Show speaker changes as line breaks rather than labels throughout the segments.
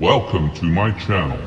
Welcome to my channel.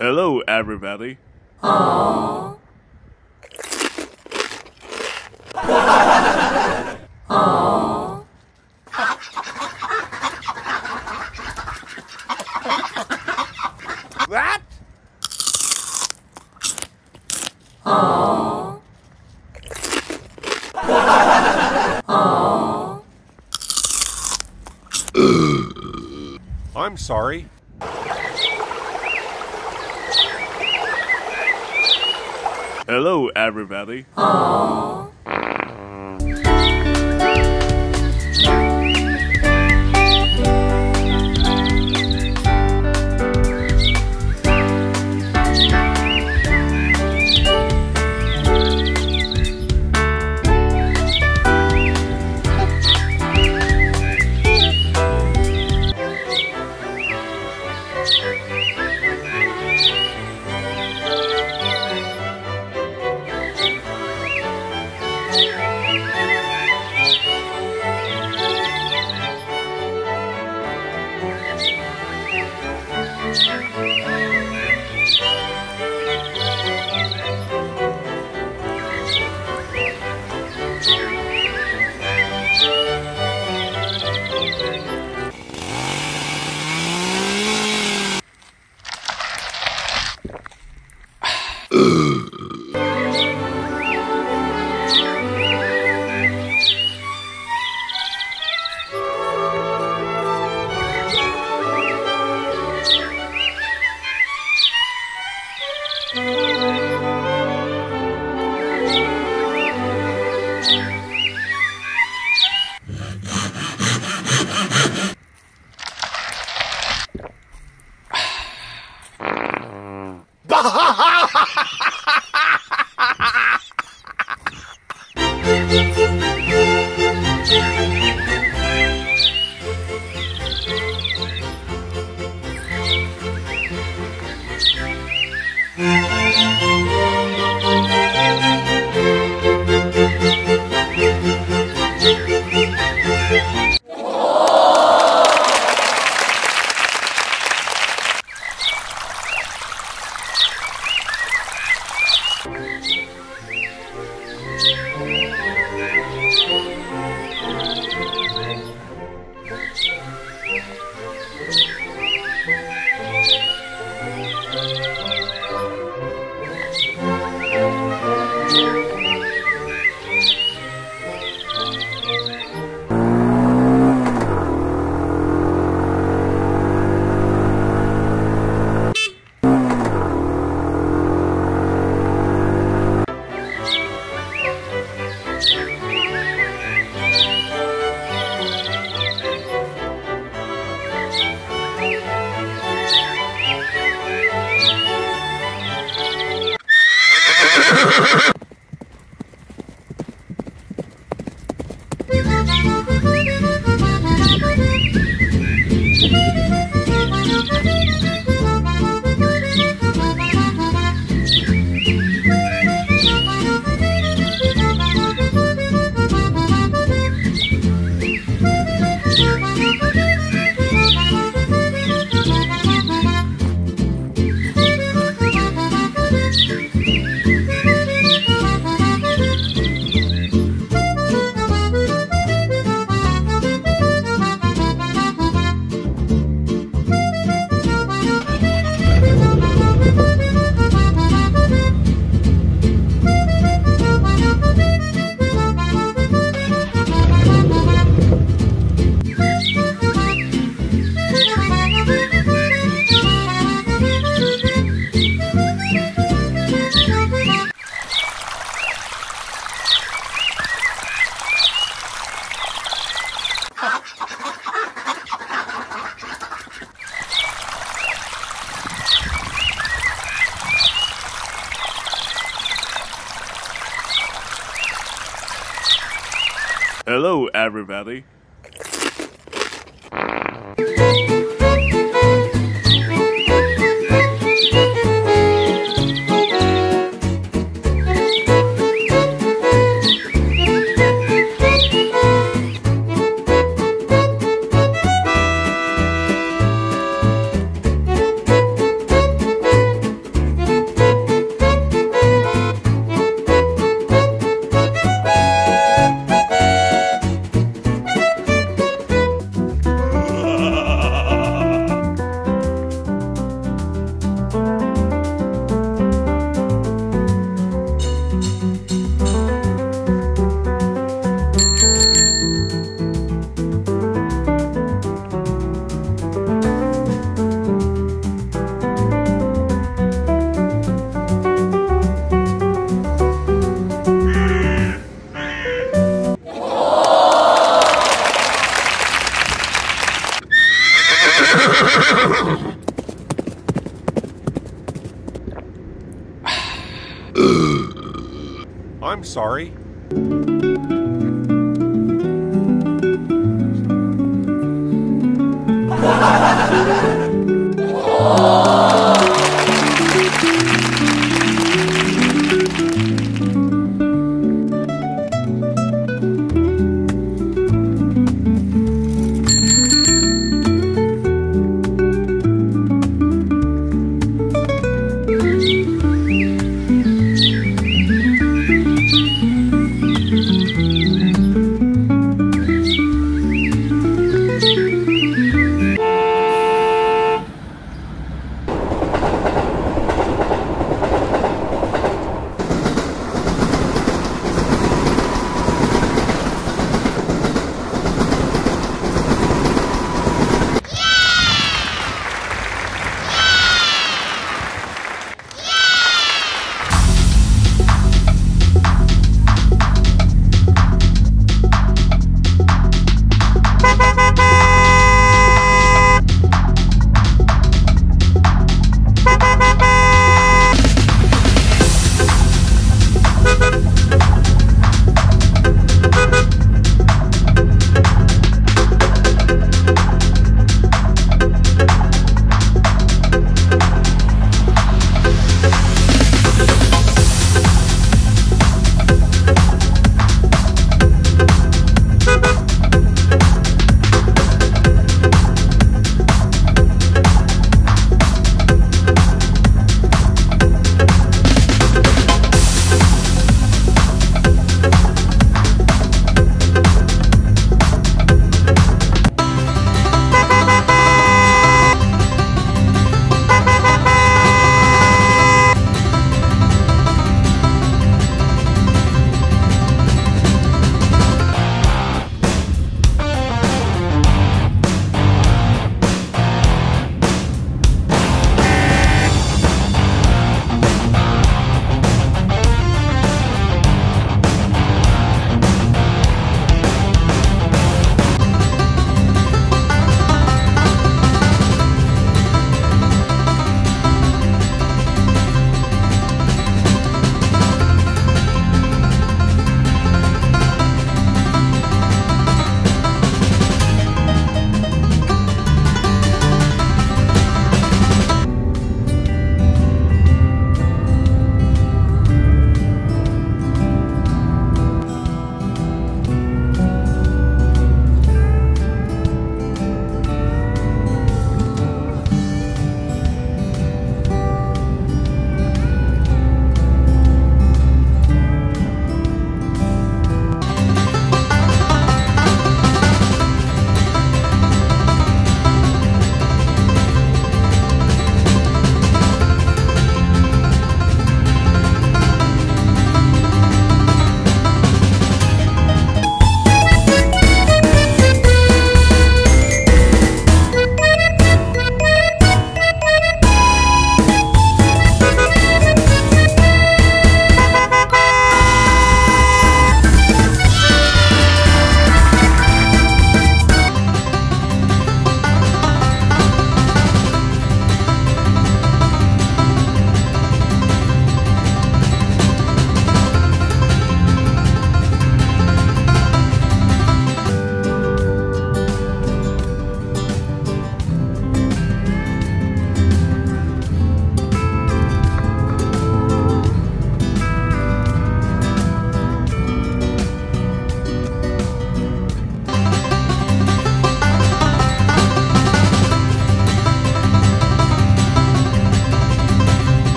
Hello, everybody. Aww. Hello,
I'm sorry.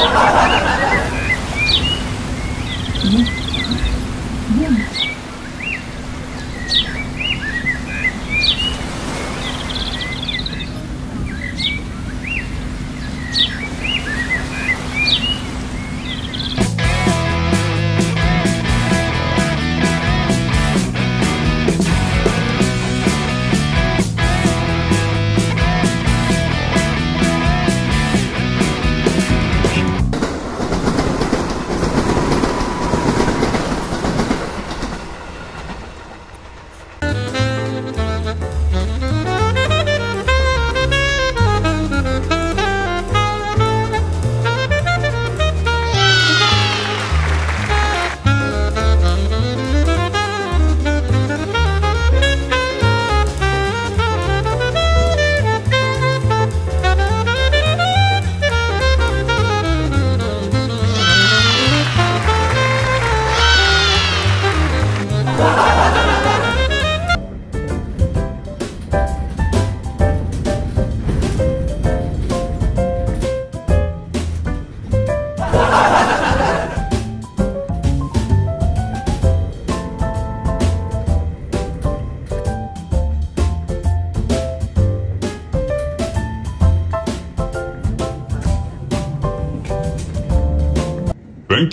Yeah. Yeah.